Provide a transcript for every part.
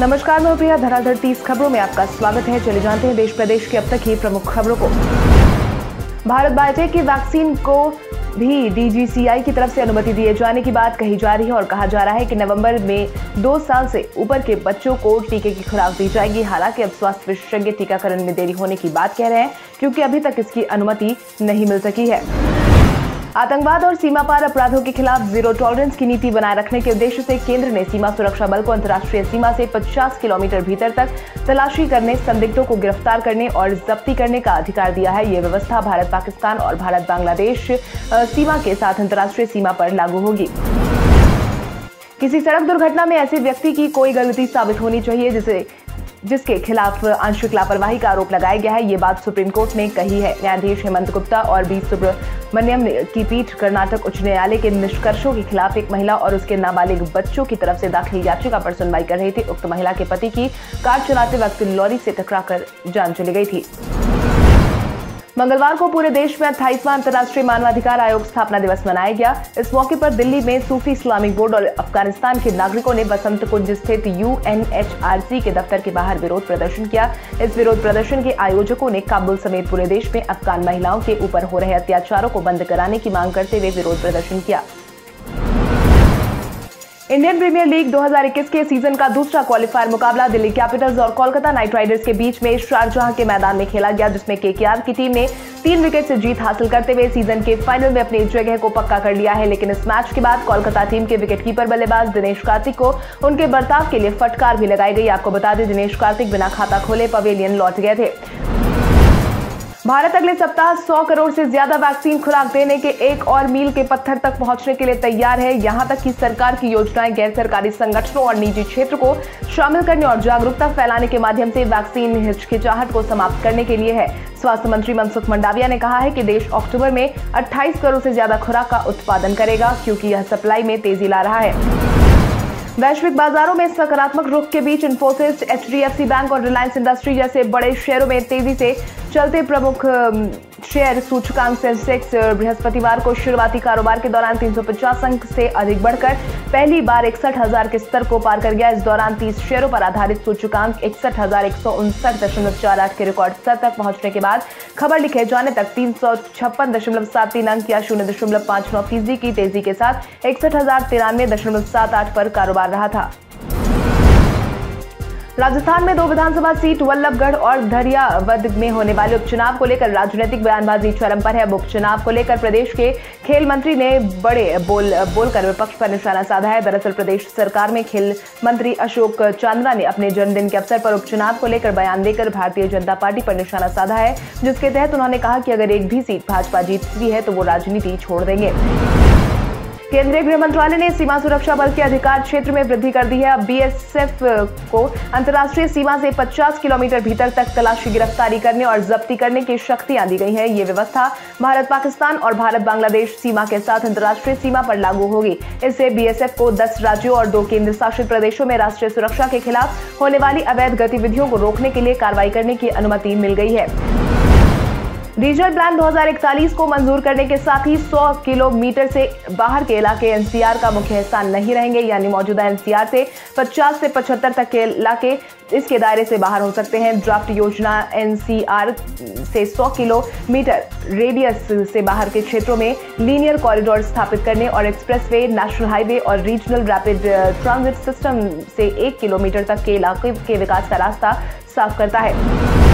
नमस्कार, मैं प्रिया धराधर। तीस खबरों में आपका स्वागत है। चले जानते हैं देश प्रदेश की अब तक की प्रमुख खबरों को। भारत बायोटेक की वैक्सीन को भी डीजीसीआई की तरफ़ से अनुमति दिए जाने की बात कही जा रही है और कहा जा रहा है कि नवंबर में दो साल से ऊपर के बच्चों को टीके की खुराक दी जाएगी। हालाँकि अब स्वास्थ्य विशेषज्ञ टीकाकरण में देरी होने की बात कह रहे हैं, क्योंकि अभी तक इसकी अनुमति नहीं मिल सकी है। आतंकवाद और सीमा पार अपराधों के खिलाफ ज़ीरो टॉलरेंस की नीति बनाए रखने के उद्देश्य से केंद्र ने सीमा सुरक्षा बल को अंतर्राष्ट्रीय सीमा से 50 किलोमीटर भीतर तक तलाशी करने, संदिग्धों को गिरफ़्तार करने और जब्ती करने का अधिकार दिया है। ये व्यवस्था भारत, पाकिस्तान और भारत, बांग्लादेश सीमा के साथ अंतर्राष्ट्रीय सीमा पर लागू होगी। किसी सड़क दुर्घटना में ऐसे व्यक्ति की कोई गलती साबित होनी चाहिए, जिसे जिसके खिलाफ आंशिक लापरवाही का आरोप लगाया गया है, ये बात सुप्रीम कोर्ट ने कही है। न्यायाधीश हेमंत गुप्ता और बी सुब्रमण्यम की पीठ कर्नाटक उच्च न्यायालय के निष्कर्षों के खिलाफ एक महिला और उसके नाबालिग बच्चों की तरफ़ से दाखिल याचिका पर सुनवाई कर रही थी। उक्त महिला के पति की कार चलाते वक्त लॉरी से टकराकर जान चली गई थी। मंगलवार को पूरे देश में अट्ठाईसवां अंतर्राष्ट्रीय मानवाधिकार आयोग स्थापना दिवस मनाया गया। इस मौके पर दिल्ली में सूफी इस्लामिक बोर्ड और अफ़गानिस्तान के नागरिकों ने बसंत कुंज स्थित यूएनएचआरसी के दफ्तर के बाहर विरोध प्रदर्शन किया। इस विरोध प्रदर्शन के आयोजकों ने काबुल समेत पूरे देश में अफगान महिलाओं के ऊपर हो रहे अत्याचारों को बंद कराने की मांग करते हुए विरोध प्रदर्शन किया। इंडियन प्रीमियर लीग 2021 के सीज़न का दूसरा क्वालिफायर मुकाबला, दिल्ली कैपिटल्स और कोलकाता नाइट राइडर्स के बीच में शारजहां के मैदान में खेला गया, जिसमें केकेआर की टीम ने तीन विकेट से जीत हासिल करते हुए सीज़न के फाइनल में अपनी जगह को पक्का कर लिया है। लेकिन इस मैच के बाद कोलकाता टीम के विकेटकीपर बल्लेबाज दिनेश कार्तिक को उनके बर्ताव के लिए फटकार भी लगाई गई। आपको बता दें, दिनेश कार्तिक बिना खाता खोले पवेलियन लौट गए थे। भारत अगले सप्ताह 100 करोड़ से ज़्यादा वैक्सीन खुराक देने के एक और मील के पत्थर तक पहुँचने के लिए तैयार है। यहाँ तक कि सरकार की योजनाएँ गैर सरकारी संगठनों और निजी क्षेत्र को शामिल करने और जागरूकता फैलाने के माध्यम से वैक्सीन हिचकिचाहट को समाप्त करने के लिए है। स्वास्थ्य मंत्री मनसुख मंडाविया ने कहा है कि देश अक्टूबर में 28 करोड़ से ज़्यादा खुराक का उत्पादन करेगा, क्योंकि यह सप्लाई में तेज़ी ला रहा है। वैश्विक बाजारों में सकारात्मक रुख के बीच इन्फोसिस एच बैंक और रिलायंस इंडस्ट्री जैसे बड़े शेयरों में तेज़ी से चलते प्रमुख शेयर सूचकांक सेंसेक्स बृहस्पतिवार को शुरुआती कारोबार के दौरान 350 अंक से अधिक बढ़कर पहली बार इकसठ हज़ार के स्तर को पार कर गया। इस दौरान 30 शेयरों पर आधारित सूचकांक इकसठ हज़ार एक सौ उनसठ दशमलव चार आठ के रिकॉर्ड स्तर तक पहुँचने के बाद खबर लिखे जाने तक तीन सौ छप्पन दशमलव सात तीन अंक या शून्य दशमलव पाँच नौ फ़ीसदी की तेज़ी के साथ इकसठ हज़ार तिरानवे दशमलव सात आठ पर कारोबार रहा था। राजस्थान में दो विधानसभा सीट वल्लभगढ़ और धरियावद में होने वाले उपचुनाव को लेकर राजनीतिक बयानबाजी चरम पर है। अब उपचुनाव को लेकर प्रदेश के खेल मंत्री ने बड़े बोल, बोलकर विपक्ष पर निशाना साधा है। दरअसल प्रदेश सरकार में खेल मंत्री अशोक चांद्रा ने अपने जन्मदिन के अवसर पर उपचुनाव को लेकर बयान देकर भारतीय जनता पार्टी पर निशाना साधा है, जिसके तहत उन्होंने कहा कि अगर एक भी सीट भाजपा जीतती है तो वो राजनीति छोड़ देंगे। केंद्रीय गृह मंत्रालय ने सीमा सुरक्षा बल के अधिकार क्षेत्र में वृद्धि कर दी है। अब बीएसएफ को अंतर्राष्ट्रीय सीमा से 50 किलोमीटर भीतर तक तलाशी, गिरफ्तारी करने और जब्ती करने की शक्तियाँ दी गई हैं। ये व्यवस्था भारत, पाकिस्तान और भारत, बांग्लादेश सीमा के साथ अंतर्राष्ट्रीय सीमा पर लागू होगी। इससे बीएसएफ को दस राज्यों और दो केंद्र शासित प्रदेशों में राष्ट्रीय सुरक्षा के खिलाफ होने वाली अवैध गतिविधियों को रोकने के लिए कार्रवाई करने की अनुमति मिल गई है। रीजनल प्लान 2041 को मंजूर करने के साथ ही 100 किलोमीटर से बाहर के इलाके एनसीआर का मुख्य हिस्सा नहीं रहेंगे, यानी मौजूदा एनसीआर से 50 से 75 तक के इलाके इसके दायरे से बाहर हो सकते हैं। ड्राफ्ट योजना एनसीआर से 100 किलोमीटर रेडियस से बाहर के क्षेत्रों में लीनियर कॉरिडोर स्थापित करने और एक्सप्रेसवे, नेशनल हाईवे और रीजनल रैपिड ट्रांजिट सिस्टम से एक किलोमीटर तक के इलाके के विकास का रास्ता साफ़ करता है।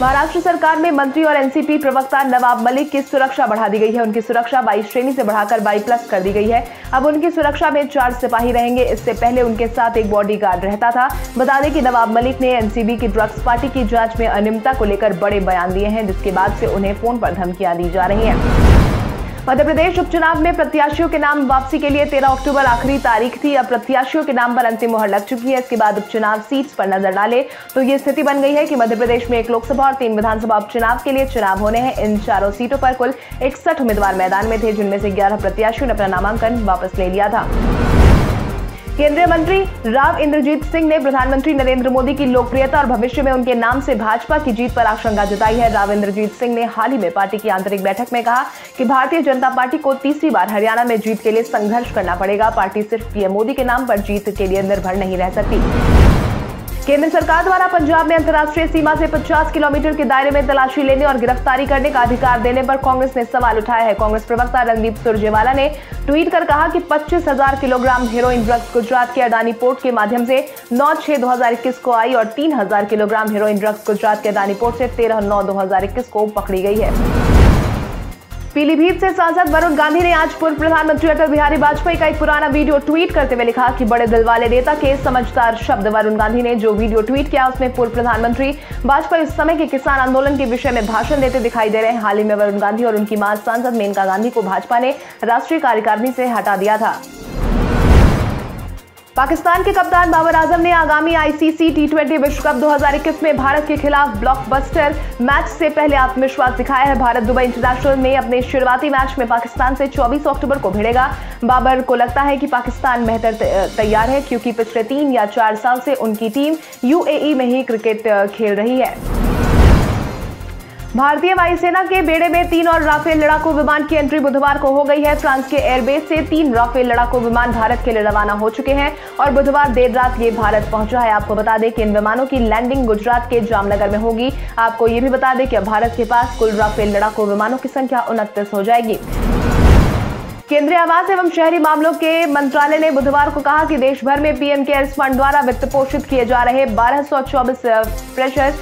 महाराष्ट्र सरकार में मंत्री और एनसीपी प्रवक्ता नवाब मलिक की सुरक्षा बढ़ा दी गई है। उनकी सुरक्षा बाई श्रेणी से बढ़ाकर बाई प्लस कर दी गई है। अब उनकी सुरक्षा में चार सिपाही रहेंगे। इससे पहले उनके साथ एक बॉडीगार्ड रहता था। बता दें कि नवाब मलिक ने एनसीबी की ड्रग्स पार्टी की जाँच में अनियमितता को लेकर बड़े बयान दिए हैं, जिसके बाद से उन्हें फ़ोन पर धमकियाँ दी जा रही हैं। मध्य प्रदेश उपचुनाव में प्रत्याशियों के नाम वापसी के लिए 13 अक्टूबर आखिरी तारीख थी। अब प्रत्याशियों के नाम पर अंतिम मुहर लग चुकी है। इसके बाद उपचुनाव सीट्स पर नज़र डाले तो ये स्थिति बन गई है कि मध्य प्रदेश में एक लोकसभा और तीन विधानसभा उपचुनाव के लिए चुनाव होने हैं। इन चारों सीटों पर कुल इकसठ उम्मीदवार मैदान में थे, जिनमें से ग्यारह प्रत्याशियों ने अपना नामांकन वापस ले लिया था। केंद्रीय मंत्री राव इंद्रजीत सिंह ने प्रधानमंत्री नरेंद्र मोदी की लोकप्रियता और भविष्य में उनके नाम से भाजपा की जीत पर आशंका जताई है। राव इंद्रजीत सिंह ने हाल ही में पार्टी की आंतरिक बैठक में कहा कि भारतीय जनता पार्टी को तीसरी बार हरियाणा में जीत के लिए संघर्ष करना पड़ेगा। पार्टी सिर्फ़ पीएम मोदी के नाम पर जीत के लिए निर्भर नहीं रह सकती। केंद्र सरकार द्वारा पंजाब में अंतर्राष्ट्रीय सीमा से 50 किलोमीटर के दायरे में तलाशी लेने और गिरफ्तारी करने का अधिकार देने पर कांग्रेस ने सवाल उठाया है। कांग्रेस प्रवक्ता रणदीप सुरजेवाला ने ट्वीट कर कहा कि पच्चीस हज़ार किलोग्राम हेरोइन ड्रग्स गुजरात के अडानी पोर्ट के माध्यम से नौ छह दो को आई और तीन हज़ार किलोग्राम हेरोइन ड्रग्स गुजरात के अडानी पोर्ट से तेरह नौ दो को पकड़ी गई है। पीलीभीत से सांसद वरुण गांधी ने आज पूर्व प्रधानमंत्री अटल बिहारी वाजपेयी का एक पुराना वीडियो ट्वीट करते हुए लिखा कि बड़े दिल वाले नेता के समझदार शब्द। वरुण गांधी ने जो वीडियो ट्वीट किया, उसमें पूर्व प्रधानमंत्री वाजपेयी उस समय के किसान आंदोलन के विषय में भाषण देते दिखाई दे रहे हैं। हाल ही में वरुण गांधी और उनकी माँ सांसद मेनका गांधी को भाजपा ने राष्ट्रीय कार्यकारिणी से हटा दिया था। पाकिस्तान के कप्तान बाबर आज़म ने आगामी आईसीसी टी ट्वेंटी विश्व कप 2021 में भारत के खिलाफ ब्लॉकबस्टर मैच से पहले आत्मविश्वास दिखाया है। भारत दुबई इंटरनेशनल में अपने शुरुआती मैच में पाकिस्तान से 24 अक्टूबर को भिड़ेगा। बाबर को लगता है कि पाकिस्तान बेहतर तैयार है, क्योंकि पिछले तीन या चार साल से उनकी टीम यूएई में ही क्रिकेट खेल रही है। भारतीय वायुसेना के बेड़े में तीन और राफेल लड़ाकू विमान की एंट्री बुधवार को हो गई है। फ्रांस के एयरबेस से तीन राफेल लड़ाकू विमान भारत के लिए रवाना हो चुके हैं और बुधवार देर रात ये भारत पहुँचा है। आपको बता दें कि इन विमानों की लैंडिंग गुजरात के जामनगर में होगी। आपको ये भी बता दें कि भारत के पास कुल राफेल लड़ाकू विमानों की संख्या उनतीस हो जाएगी। केंद्रीय आवास एवं शहरी मामलों के मंत्रालय ने बुधवार को कहा कि देश भर में पीएम केयर्स फंड द्वारा वित्त पोषित किए जा रहे 1224 प्रेशर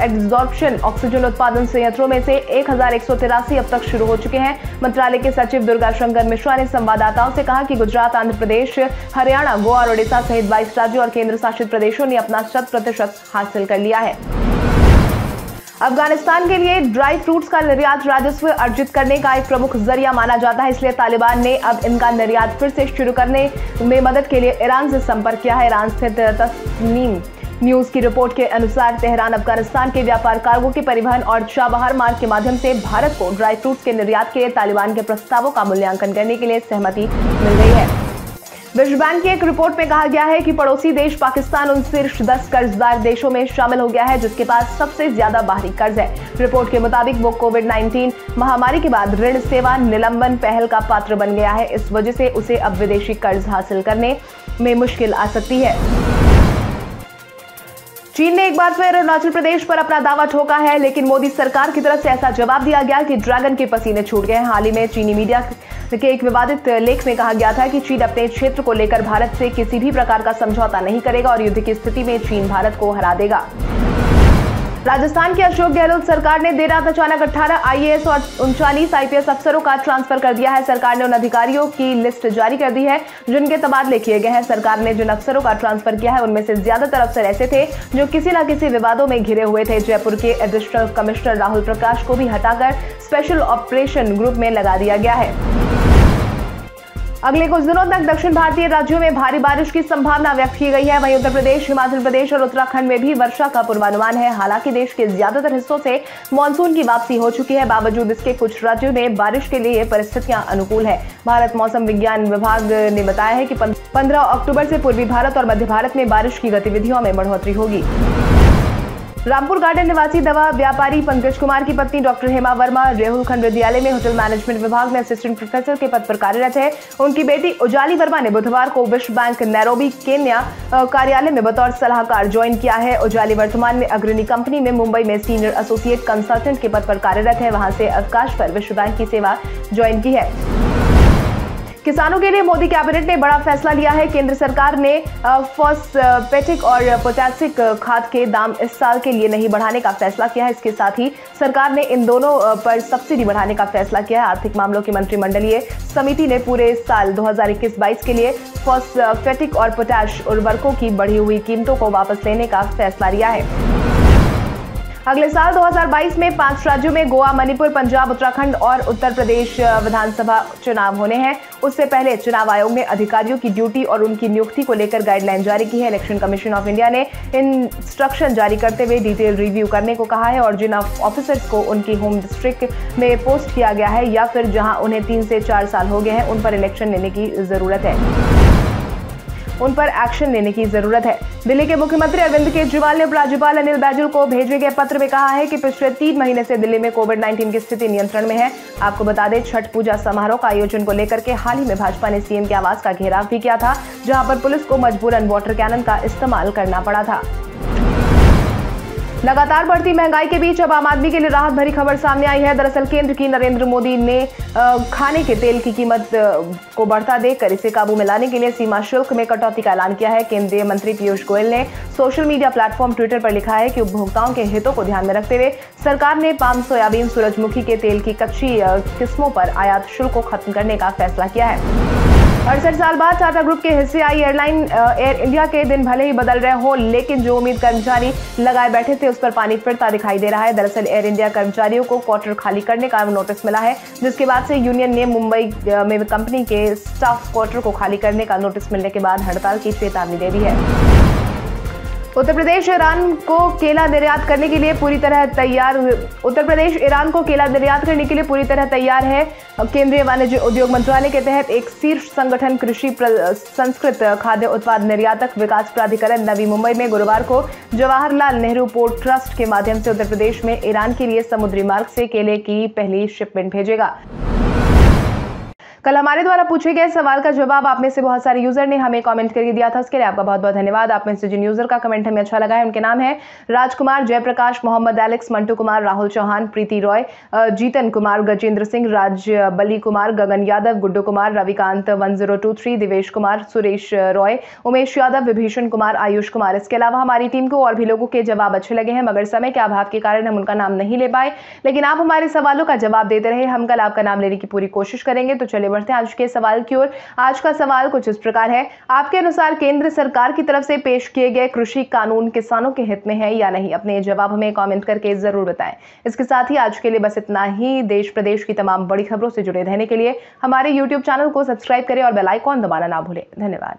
एग्जॉर्प्शन ऑक्सीजन उत्पादन संयंत्रों में से एक हज़ार एक सौ तिरासी अब तक शुरू हो चुके हैं। मंत्रालय के सचिव दुर्गा शंकर मिश्रा ने संवाददाताओं से कहा कि गुजरात, आंध्र प्रदेश, हरियाणा, गोवा और ओडिशा सहित बाईस राज्यों और केंद्र शासित प्रदेशों ने अपना शत प्रतिशत हासिल कर लिया है। अफ़गानिस्तान के लिए ड्राई फ्रूट्स का निर्यात राजस्व अर्जित करने का एक प्रमुख ज़रिया माना जाता है, इसलिए तालिबान ने अब इनका निर्यात फिर से शुरू करने में मदद के लिए ईरान से संपर्क किया है। ईरान स्थित तस्नीम न्यूज़ की रिपोर्ट के अनुसार, तेहरान अफ़गानिस्तान के व्यापार कार्गो के परिवहन और चाबहार मार्ग के माध्यम से भारत को ड्राई फ्रूट्स के निर्यात के लिए तालिबान के प्रस्तावों का मूल्यांकन करने के लिए सहमति मिल गई है। विश्व बैंक की एक रिपोर्ट में कहा गया है कि पड़ोसी देश पाकिस्तान उन शीर्ष दस कर्जदार देशों में शामिल हो गया है, जिसके पास सबसे ज़्यादा बाहरी कर्ज है। रिपोर्ट के मुताबिक वो कोविड 19 महामारी के बाद ऋण सेवा निलंबन पहल का पात्र बन गया है। इस वजह से उसे अब विदेशी कर्ज हासिल करने में मुश्किल आ सकती है। चीन ने एक बार फिर अरुणाचल प्रदेश पर अपना दावा ठोका है, लेकिन मोदी सरकार की तरफ़ से ऐसा जवाब दिया गया कि ड्रैगन के पसीने छूट गए हाल ही में चीनी मीडिया के एक विवादित लेख में कहा गया था कि चीन अपने क्षेत्र को लेकर भारत से किसी भी प्रकार का समझौता नहीं करेगा और युद्ध की स्थिति में चीन भारत को हरा देगा। राजस्थान की अशोक गहलोत सरकार ने देर रात अचानक 18 आईएएस और उनचालीस आईपीएस अफसरों का ट्रांसफ़र कर दिया है। सरकार ने उन अधिकारियों की लिस्ट जारी कर दी है, जिनके तबादले किए गए हैं। सरकार ने जिन अफसरों का ट्रांसफ़र किया है, उनमें से ज़्यादातर अफसर ऐसे थे जो किसी न किसी विवादों में घिरे हुए थे। जयपुर के एडिशनल कमिश्नर राहुल प्रकाश को भी हटाकर स्पेशल ऑपरेशन ग्रुप में लगा दिया गया है। अगले कुछ दिनों तक दक्षिण भारतीय राज्यों में भारी बारिश की संभावना व्यक्त की गई है। वहीं उत्तर प्रदेश हिमाचल प्रदेश और उत्तराखंड में भी वर्षा का पूर्वानुमान है। हालाँकि देश के ज़्यादातर हिस्सों से मानसून की वापसी हो चुकी है। बावजूद इसके कुछ राज्यों में बारिश के लिए परिस्थितियाँ अनुकूल है। भारत मौसम विज्ञान विभाग ने बताया है कि पंद्रह अक्टूबर से पूर्वी भारत और मध्य भारत में बारिश की गतिविधियों में बढ़ोतरी होगी। रामपुर गार्डन निवासी दवा व्यापारी पंकज कुमार की पत्नी डॉक्टर हेमा वर्मा रेहुल खंड विद्यालय में होटल मैनेजमेंट विभाग में असिस्टेंट प्रोफेसर के पद पर कार्यरत है। उनकी बेटी उजाली वर्मा ने बुधवार को विश्व बैंक नैरोबी, केन्या कार्यालय में बतौर सलाहकार ज्वाइन किया है। उजाली वर्तमान में अग्रणी कंपनी में मुंबई में सीनियर एसोसिएट कंसल्टेंट के पद पर कार्यरत है। वहाँ से अवकाश पर विश्व बैंक की सेवा ज्वाइन की है। किसानों के लिए मोदी कैबिनेट ने बड़ा फैसला लिया है। केंद्र सरकार ने फॉस्फेटिक और पोटैसिक खाद के दाम इस साल के लिए नहीं बढ़ाने का फैसला किया है। इसके साथ ही सरकार ने इन दोनों पर सब्सिडी बढ़ाने का फैसला किया है। आर्थिक मामलों की मंत्रिमंडलीय समिति ने पूरे साल 2021-22 के लिए फॉस्फेटिक और पोटैश उर्वरकों की बढ़ी हुई कीमतों को वापस लेने का फैसला लिया है। अगले साल 2022 में पाँच राज्यों में गोवा, मणिपुर, पंजाब, उत्तराखंड और उत्तर प्रदेश विधानसभा चुनाव होने हैं। उससे पहले चुनाव आयोग ने अधिकारियों की ड्यूटी और उनकी नियुक्ति को लेकर गाइडलाइन जारी की है। इलेक्शन कमीशन ऑफ़ इंडिया ने इंस्ट्रक्शन जारी करते हुए डिटेल रिव्यू करने को कहा है और जिन ऑफिसर्स को उनकी होम डिस्ट्रिक्ट में पोस्ट किया गया है या फिर जहाँ उन्हें तीन से चार साल हो गए हैं, उन पर इलेक्शन लेने की ज़रूरत है। उन पर एक्शन लेने की ज़रूरत है। दिल्ली के मुख्यमंत्री अरविंद केजरीवाल ने उपराज्यपाल अनिल बैजल को भेजे गए पत्र में कहा है कि पिछले तीन महीने से दिल्ली में कोविड 19 की स्थिति नियंत्रण में है। आपको बता दें, छठ पूजा समारोह का आयोजन को लेकर के हाल ही में भाजपा ने सीएम के आवास का घेराव भी किया था, जहाँ पर पुलिस को मजबूरन वाटर कैनन का इस्तेमाल करना पड़ा था। लगातार बढ़ती महँगाई के बीच अब आम आदमी के लिए राहत भरी खबर सामने आई है। दरअसल केंद्र की नरेंद्र मोदी ने खाने के तेल की कीमत को बढ़ता देखकर इसे काबू में लाने के लिए सीमा शुल्क में कटौती का ऐलान किया है। केंद्रीय मंत्री पीयूष गोयल ने सोशल मीडिया प्लेटफॉर्म ट्विटर पर लिखा है कि उपभोक्ताओं के हितों को ध्यान में रखते हुए सरकार ने पाम सोयाबीन सूरजमुखी के तेल की कच्ची किस्मों पर आयात शुल्क को खत्म करने का फैसला किया है। अड़सठ साल बाद टाटा ग्रुप के हिस्से आई एयरलाइन एयर इंडिया के दिन भले ही बदल रहे हो, लेकिन जो उम्मीद कर्मचारी लगाए बैठे थे, उस पर पानी फिरता दिखाई दे रहा है। दरअसल, एयर इंडिया कर्मचारियों को क्वार्टर खाली करने का नोटिस मिला है, जिसके बाद से यूनियन ने मुंबई में कंपनी के स्टाफ क्वार्टर को खाली करने का नोटिस मिलने के बाद हड़ताल की चेतावनी दे दी है। उत्तर प्रदेश ईरान को केला निर्यात करने के लिए पूरी तरह तैयार उत्तर प्रदेश ईरान को केला निर्यात करने के लिए पूरी तरह तैयार है। केंद्रीय वाणिज्य उद्योग मंत्रालय के तहत एक शीर्ष संगठन कृषि संस्कृत खाद्य उत्पाद निर्यातक विकास प्राधिकरण नवी मुंबई में गुरुवार को जवाहरलाल नेहरू पोर्ट ट्रस्ट के माध्यम से उत्तर प्रदेश में ईरान के लिए समुद्री मार्ग से केले की पहली शिपमेंट भेजेगा। कल हमारे द्वारा पूछे गए सवाल का जवाब आप में से बहुत सारे यूज़र ने हमें कमेंट करके दिया था। उसके लिए आपका बहुत बहुत धन्यवाद। आप में से जिन यूज़र का कमेंट हमें अच्छा लगा है, उनके नाम है Rajkumar, Jayprakash, Mohammad Alex, Mantu Kumar, Rahul Chauhan, Preeti Roy Jitan Kumar, Gajendra Singh Raj Bali Kumar, Gagan Yadav, Guddu Kumar, Ravikant, one zero two three, Divesh Kumar, Suresh Roy, Umesh Yadav, Vibhishan Kumar, Ayush Kumar. इसके अलावा हमारी team को और भी लोगों के जवाब अच्छे लगे हैं, मगर समय के अभाव के कारण हम उनका नाम नहीं ले पाए। लेकिन आप हमारे सवालों का जवाब देते रहे। हम कल आपका नाम लेने की पूरी कोशिश करेंगे तो चले बढ़ते हैं आज के सवाल की ओर। आज का सवाल कुछ इस प्रकार है। आपके अनुसार केंद्र सरकार की तरफ़ से पेश किए गए कृषि कानून किसानों के हित में है या नहीं? अपने जवाब हमें कॉमेंट करके ज़रूर बताएँ। इसके साथ ही आज के लिए बस इतना ही। देश प्रदेश की तमाम बड़ी खबरों से जुड़े रहने के लिए हमारे यूट्यूब चैनल को सब्सक्राइब करें और बेलाइकॉन दबाना ना भूलें। धन्यवाद।